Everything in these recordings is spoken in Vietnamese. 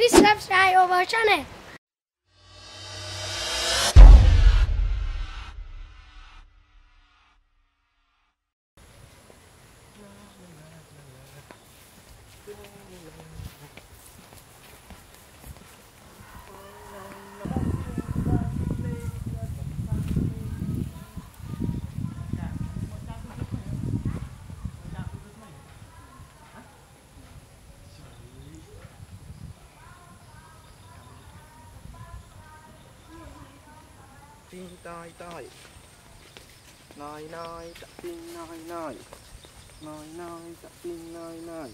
Please subscribe our channel. Tin tai tai. Nói nói tin nói nói Nói nói tin nói nói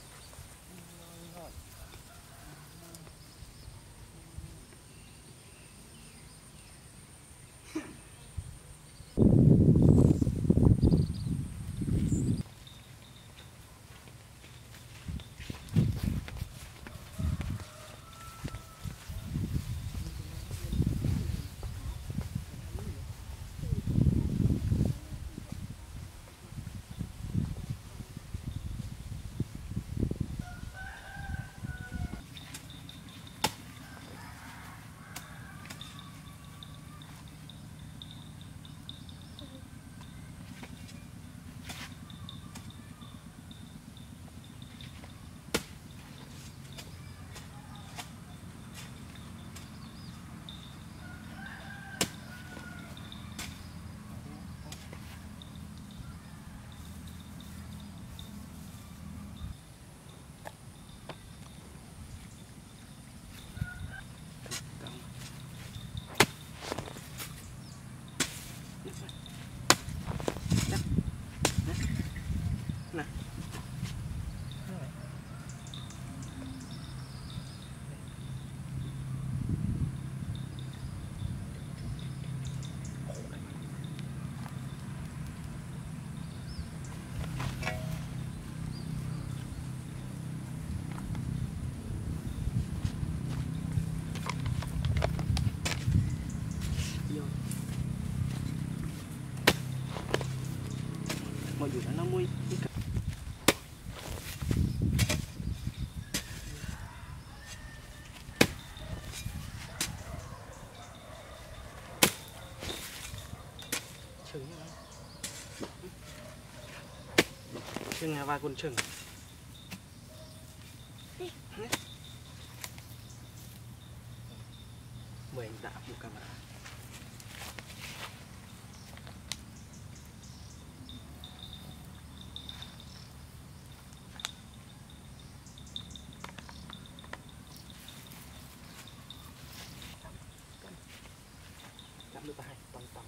Trứng là vài con chừng Mời anh tạo một camera Chạm được hai tòng tòng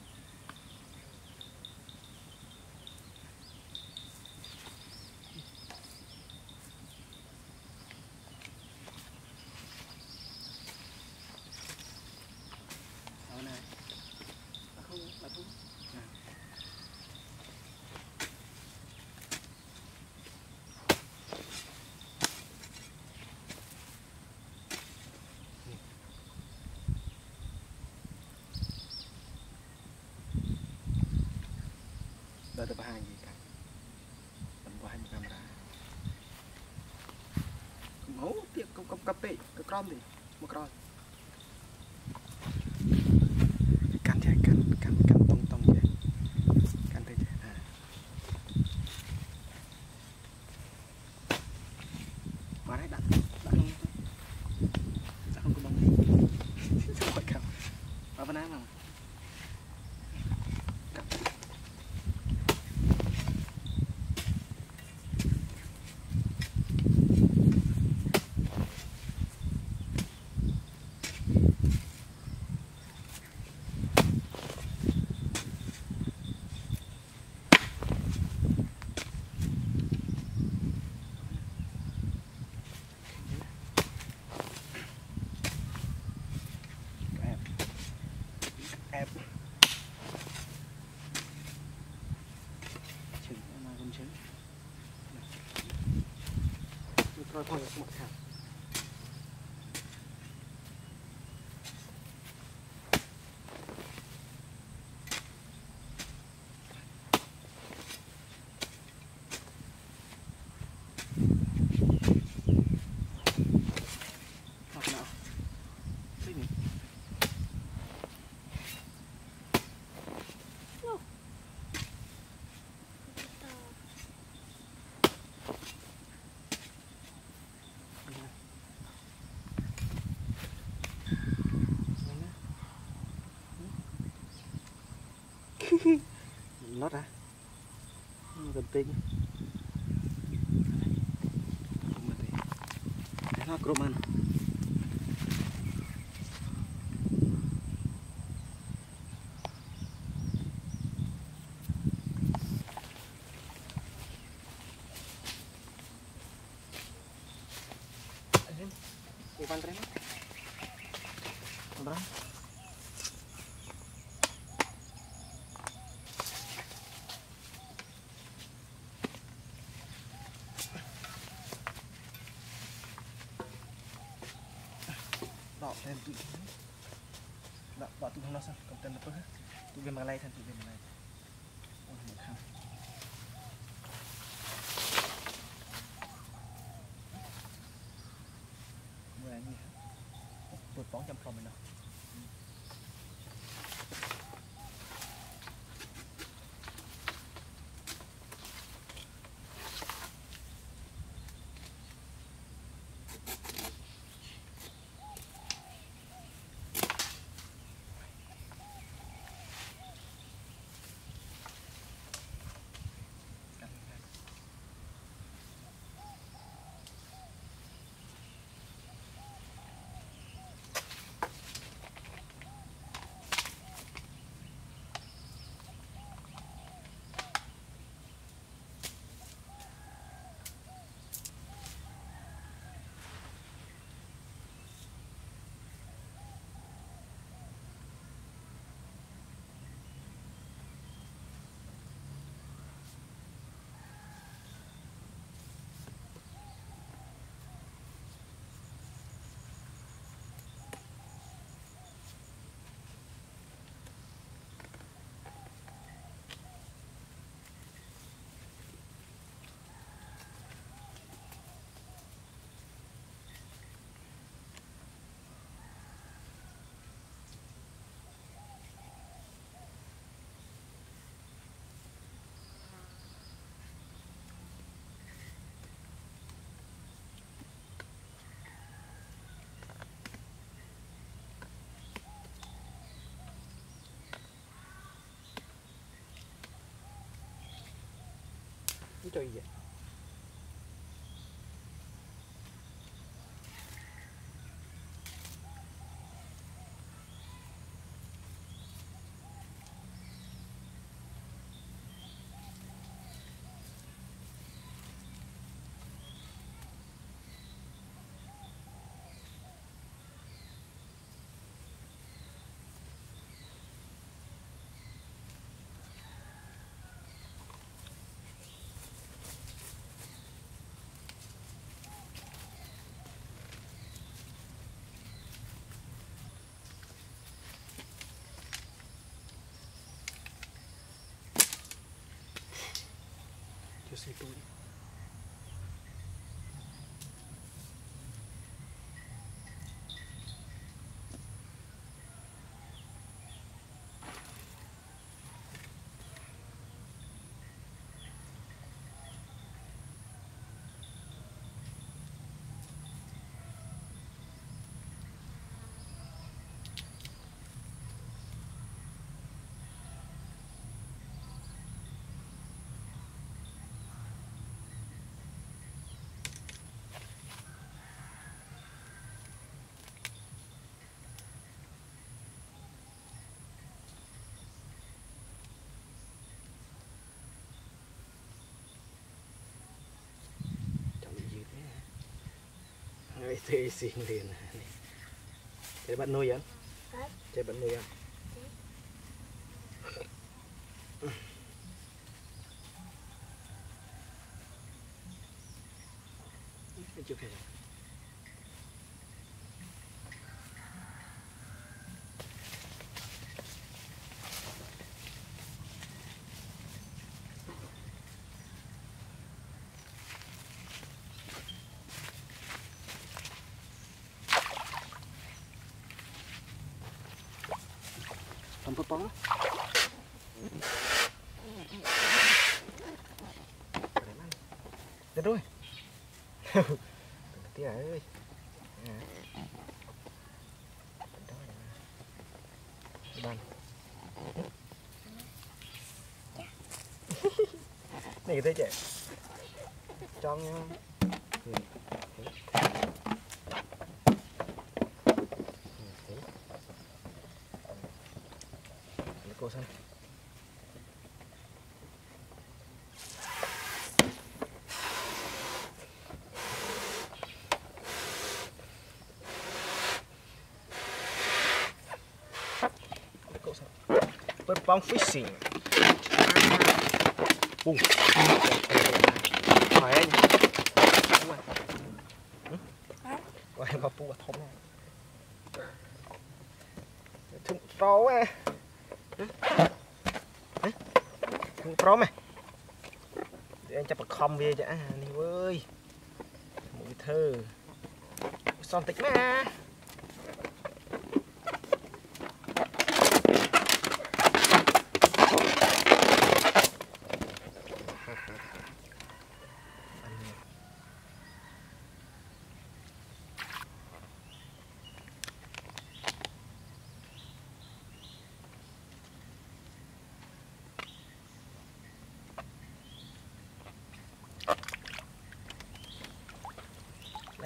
Đó này Nó không, nó không Nè. Đó ba hai gì cả Tầm qua hai camera. Máu tiệm công công cặp bệ Cái crom thì Một crom Cắn chạy, cắn Cắn cắn tông tông chạy. Cắn tay à. Vào đấy đặt Đặt không Đặt không có bóng đi. Sao hỏi cặp Vào bên này mà អែបជើងមកវិញជើងក្រោយផងមកខាត់ penting enak roman Bukan terima. Berapa? កទៅទូដាក់ដាក់ទូនោះសិនកុំទៅទៅទូវាមកកន្លែងថាទូវាមកកន្លែងអូយមកខាងមើលនេះពើបងចាំព្រមឯណោះ 呢对嘢 obviously doing. Ngay thế xin liền Thế bạn nuôi? Đấy. Thế bạn nuôi anh? Chưa phải bà bó Được rồi Tía ơi Bàn Này cái thế trẻ Trong nha put pong fishing Boom. Hỏi anh. Ủa em có pu thông này. Thùng trâu á. Thùng trâu mày. Em chấp bằng khom về chả. Này ơi. Mũi thơ. Son tịch mà.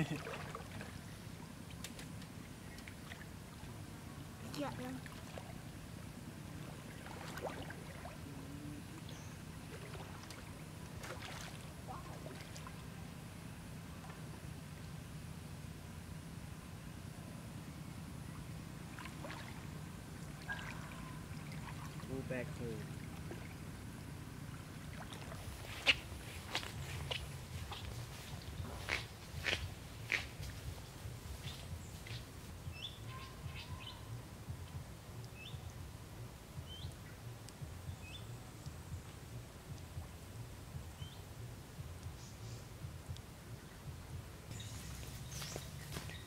yeah. back to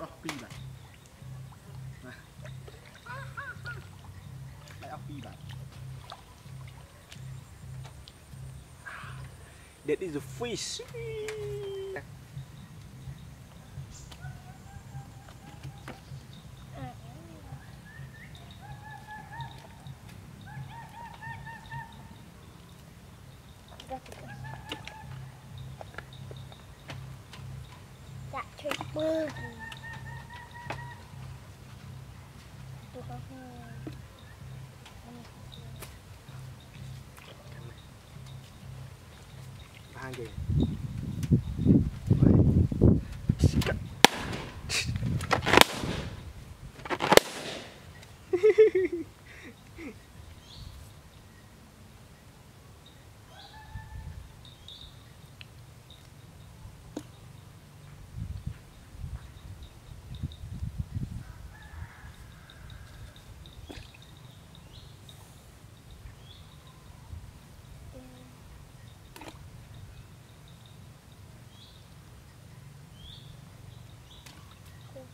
ốc pin này lại ốc pin này that is a fish. That tree moving.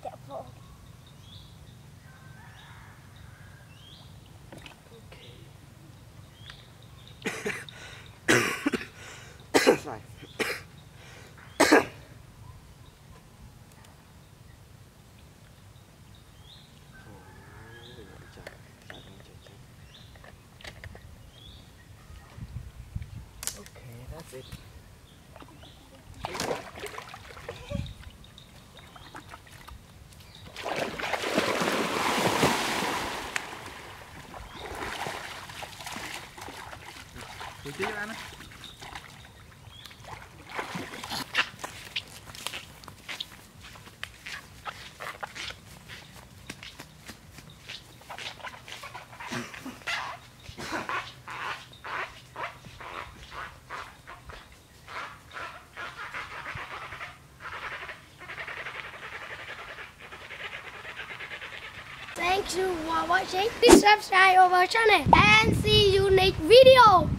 kẹo vỗ Sorry. that's it. Ăn á. Thanks you for watching. Please subscribe our channel and see you next video.